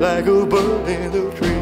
like a bird in the tree.